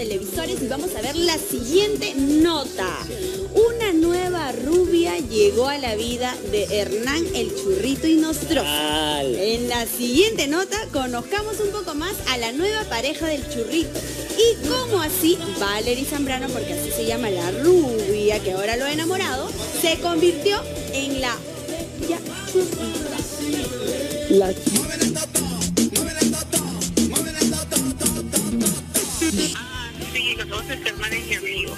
televisores y vamos a ver la siguiente nota. Una nueva rubia llegó a la vida de Hernán el Churrito y Nostrosa. En la siguiente nota conozcamos un poco más a la nueva pareja del Churrito. Y cómo así Valerie Zambrano, porque así se llama la rubia que ahora lo ha enamorado, se convirtió en la ya, churrita. La los dos es y mi amigo.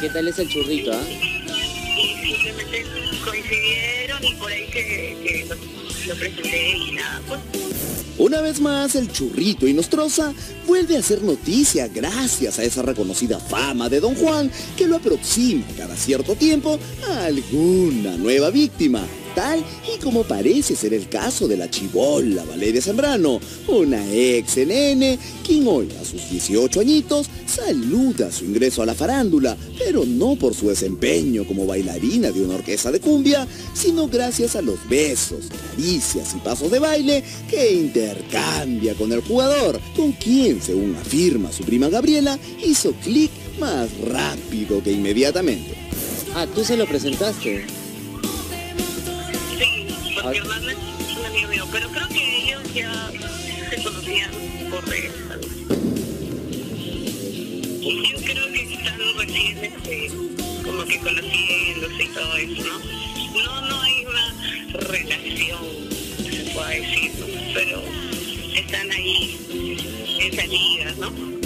¿Qué tal es el churrito, ah? Y simplemente coincidieron y por ahí que, que lo, lo presenté y nada, pues Una vez más, el churrito y Nostrosa vuelve a ser noticia gracias a esa reconocida fama de Don Juan que lo aproxima cada cierto tiempo a alguna nueva víctima. Tal y como parece ser el caso de la chibola Valeria Zambrano, una ex NN, quien hoy a sus 18 añitos saluda su ingreso a la farándula, pero no por su desempeño como bailarina de una orquesta de cumbia, sino gracias a los besos, caricias y pasos de baile que intercambia con el jugador, con quien, según afirma su prima Gabriela, hizo clic más rápido que inmediatamente. Ah, tú se lo presentaste. Porque hermano es un amigo pero creo que ellos ya se conocían por redes. Y yo creo que están recién como que conociéndose y todo eso, ¿no? No, hay una relación, se puede decir, pero están ahí en salidas, ¿no?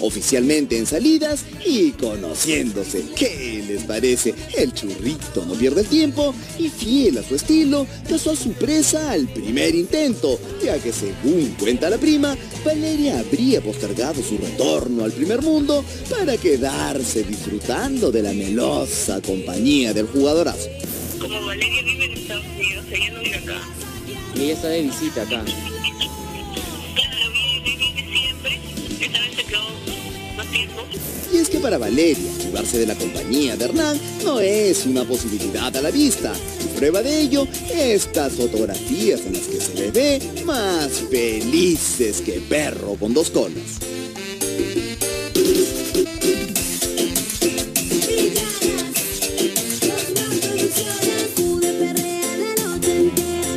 Oficialmente en salidas y conociéndose. ¿Qué les parece? El churrito no pierde el tiempo y fiel a su estilo, casó a su presa al primer intento, ya que según cuenta la prima, Valeria habría postergado su retorno al primer mundo para quedarse disfrutando de la melosa compañía del jugadorazo. Como Valeria vive en Estados Unidos, ella no vive acá. Y ella está de visita acá. Y es que para Valeria, privarse de la compañía de Hernán no es una posibilidad a la vista. Y prueba de ello, estas fotografías en las que se le ve más felices que perro con dos colas.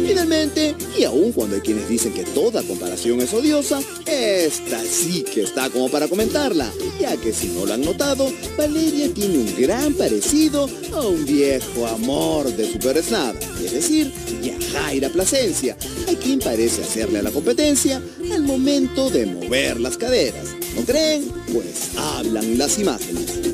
Finalmente, y aun cuando hay quienes dicen que toda comparación es odiosa, esta sí que está como para comentarla, ya que si no lo han notado, Valeria tiene un gran parecido a un viejo amor de Super Snap, es decir, Yajaira Plasencia, a quien parece hacerle a la competencia al momento de mover las caderas. ¿No creen? Pues hablan las imágenes.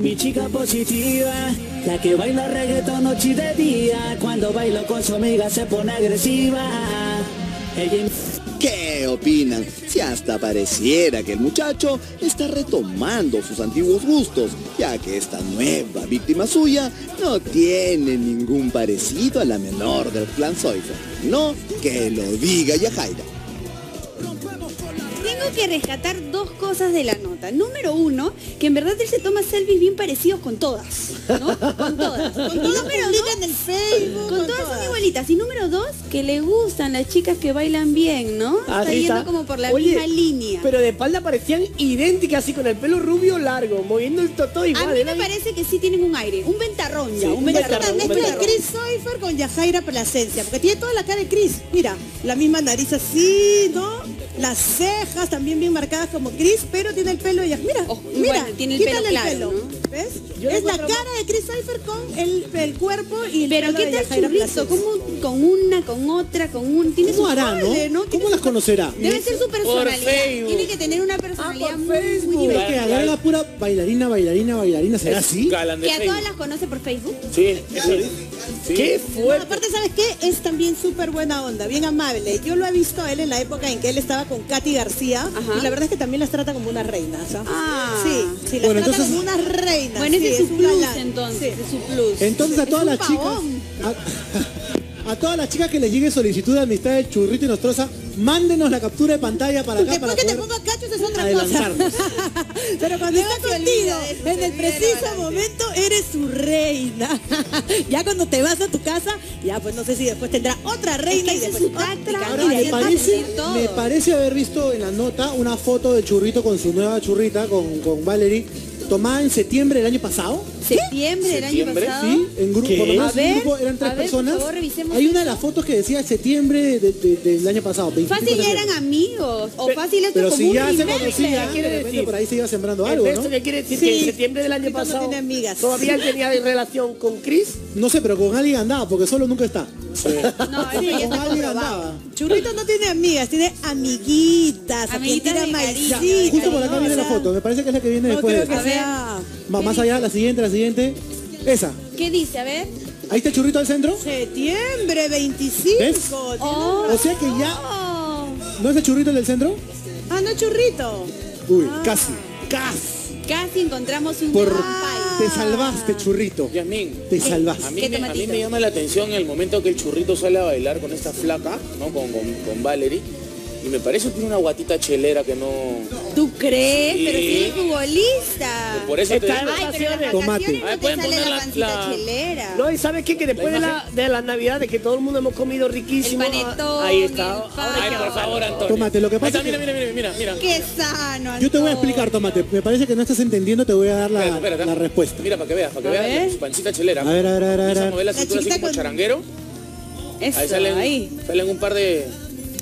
Mi chica positiva, la que baila reggaetón noche y de día. Cuando bailo con su amiga se pone agresiva. Ella es ¿Qué opinan? Si hasta pareciera que el muchacho está retomando sus antiguos gustos, ya que esta nueva víctima suya no tiene ningún parecido a la menor del clan Soifer. No, que lo diga Yajaira. Tengo que rescatar dos cosas de la nota. Número uno, que en verdad él se toma selfies bien parecidos con todas, ¿no? Con todas. Con todas número dos, en el Facebook, Con con todas son todas. igualitas. Y número dos, que le gustan las chicas que bailan bien, ¿no? Ah, está Así yendo está. como por la Oye, misma línea. Pero de espalda parecían idénticas, así con el pelo rubio largo, moviendo el totó A igual. mí era me parece que sí tienen un aire, un ventarrón ya, Sí, un un ventarrón. Una un mezcla de. Chris Soifer con Yajaira Plasencia, porque tiene toda la cara de Chris. Mira, la misma nariz así, ¿no? Las cejas también bien marcadas como Chris, pero tiene el pelo Yajaira. Mira, mira, bueno, tiene el pelo claro, ¿no? ¿Ves? Yo le es la cara de Chris Soifer con el, el cuerpo y el Pero ¿qué tal churrito? ¿Cómo con una, con otra, con un... Tiene ¿Cómo su hará, no? Vale, ¿no? ¿Cómo Tiene las conocerá? Debe ser su personalidad. Tiene que tener una personalidad por muy, muy Facebook. divertida. Que agarra la pura bailarina, bailarina, bailarina. ¿Será así? Que a todas las conoce por Facebook. Sí, eso dice. Sí. ¡Qué No, fuerte! aparte, ¿sabes qué? Es también súper buena onda, bien amable. Yo lo he visto a él en la época en que él estaba con Katy García Ajá. y la verdad es que también las trata como una reina. ¿sabes? Ah. Sí, sí, las Bueno, trata entonces- como una reina. Bueno, ese sí, es su plus galán. entonces, Sí. es su plus. Entonces a Es todas las chicas... A, A todas las chicas que les llegue solicitud de amistad del churrito y nostrosa, mándenos la captura de pantalla para acá Después para que te ponga cachos es otra adelantarnos. cosa. Pero cuando está se contigo, de eso, en el de preciso momento, eres su reina. ya cuando te vas a tu casa, ya pues no sé si después tendrá otra reina y después su otra. Ahora me parece, me haber visto en la nota una foto del churrito con su nueva churrita, con, con Valerie, tomada en septiembre del año pasado. Septiembre del año ¿Septiembre? pasado. Sí, en grupo, ¿Qué? por lo menos A en ver, un grupo eran tres a ver, por personas. favor, revisemos Hay una de las fotos que decía septiembre de- de- del año pasado. 25 de Fácil septiembre. eran amigos. O Pero- fácil esto Pero como si un ya se conocía, de por ahí se iba sembrando algo, ¿Esto ¿no? qué quiere decir? Sí. Que en septiembre del año Churrito no pasado tiene amigas. todavía él tenía relación con Chris. No sé, pero con alguien andaba, porque solo nunca está. No, Sí, ya está comprobado. Churrito no tiene amigas, tiene amiguitas, Amiguitas tira justo por acá ¿no? viene O la foto, me parece que es la que viene No después creo que A ver. más allá, la siguiente, la siguiente. Esa. ¿Qué dice? A ver. Ahí está el churrito al centro. septiembre 25. ¿Ves? Tiene- Oh. O sea que ya. ¿No es el churrito el del centro? Ah, no, churrito. Uy, Ah. casi. Casi. Casi encontramos un Por... Te salvaste, churrito. Yasmín, Te a salvaste. mí, ¿Qué me, a mí me llama la atención el momento que el churrito sale a bailar con esta flaca, ¿no? Con, con, con Valerie. Y me parece que tiene una guatita chelera que no... ¿Tú crees? Sí. Pero si es futbolista. Por eso te digo. Ay, pero en las Tomate. vacaciones Ay, no te pueden sale poner la la- pancita la- chelera. No, y sabes qué? que después de la, de las navidades que todo el mundo hemos comido riquísimo. El panetón, ahí está. el Ay, por favor, Antonio. Tómate, lo que pasa Ahí está, es que- mira, mira, mira, mira, mira. Qué sano. Yo te voy a Antonio. explicar, tómate. Me parece que no estás entendiendo, te voy a dar la, Espérate, espérate. la respuesta. Mira, para que veas, para que A veas ver. pancita chelera. A ver, a ver, a ver, a ver. Empieza a mover la La cintura así como charanguero. Eso, Ahí salen, ahí. salen un par de...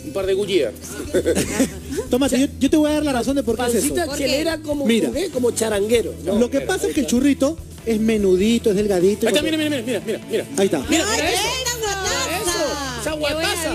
Un par de Goodyear. Tómate, yo, yo te voy a dar la razón de por qué es eso. ¿Por qué? como, Mira. como charanguero. ¿no? Lo que pasa es que el churrito es menudito, es delgadito. Ahí está, mira, mira, mira, mira, mira, mira. Ahí está. Mira, mira eso. esa guataza.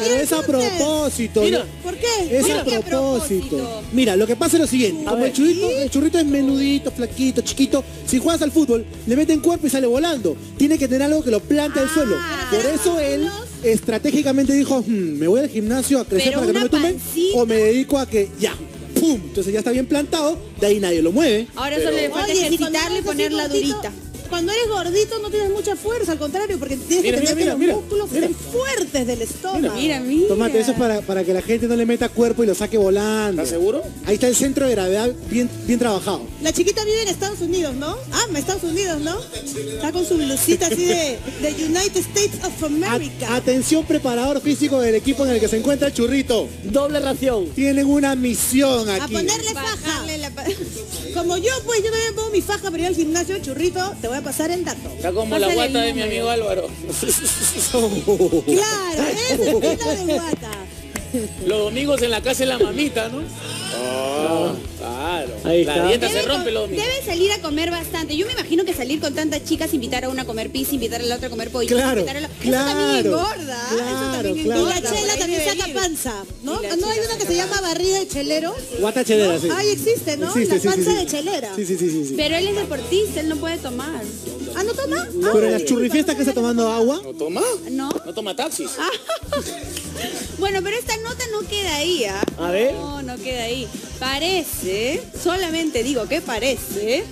Pero es a propósito. Mira. ¿Por qué? Es ¿Cómo a propósito. Mira, lo que pasa es lo siguiente. Como el churrito, el churrito es menudito, flaquito, chiquito. Si juegas al fútbol, le meten cuerpo y sale volando. Tiene que tener algo que lo plante al suelo. Ah. Por eso él estratégicamente dijo, "Hmm, me voy al gimnasio a crecer Pero para que no me tumben. pancita. O me dedico a que ya, ¡pum! Entonces ya está bien plantado, de ahí nadie lo mueve. Ahora solo le falta Oye, ejercitarlo y así ponerla durita. Cuando eres gordito no tienes mucha fuerza, al contrario, porque tienes Mira, que tener mira, que los mira, músculos mira. estén fuertes del estómago. Mira, mira. Tómate eso para, para que la gente no le meta cuerpo y lo saque volando. ¿Estás seguro? Ahí está el centro de gravedad bien, bien trabajado. La chiquita vive en Estados Unidos, ¿no? Ah, en Estados Unidos, ¿no? Está con su blusita así de, de United States of A- America. atención preparador físico del equipo en el que se encuentra el churrito. Doble ración. Tienen una misión A aquí. ponerle faja. La Como yo, pues yo también pongo mi faja para ir al gimnasio, churrito, te voy a pasar el dato. Está como la guata de mi amigo Álvaro. Claro, ese estilo de guata. Los domingos en la casa de la mamita, ¿no? Ah, claro. Ahí la está. dieta se rompe los deben salir a comer bastante. Yo me imagino que salir con tantas chicas, invitar a una a comer pizza, invitar a la otra a comer pollo, Claro, invitar a la... claro, Eso también engorda. claro, eso también claro. Y la chela también saca panza, ¿no? ¿No hay una que se llama barriga de chelero? Guata chelera, sí. Ay, existe, ¿no? Existe, la sí, sí, panza sí. de chelera. Sí, sí, sí, sí, sí. Pero él es deportista, él no puede tomar. ¿Ah, no toma? Pero en las churrifiestas que está tomando agua, ¿No toma? ¿No? ¿No toma taxis? Bueno, pero esta nota no queda ahí, ¿ah? A ver. No, no queda ahí. Parece, solamente digo que parece,